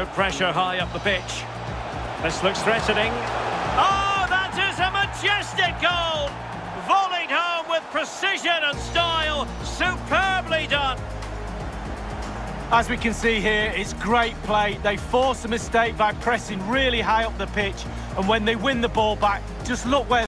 Good pressure high up the pitch. This looks threatening. Oh, that is a majestic goal! Volleyed home with precision and style. Superbly done. As we can see here, it's great play. They force a mistake by pressing really high up the pitch. And when they win the ball back, just look where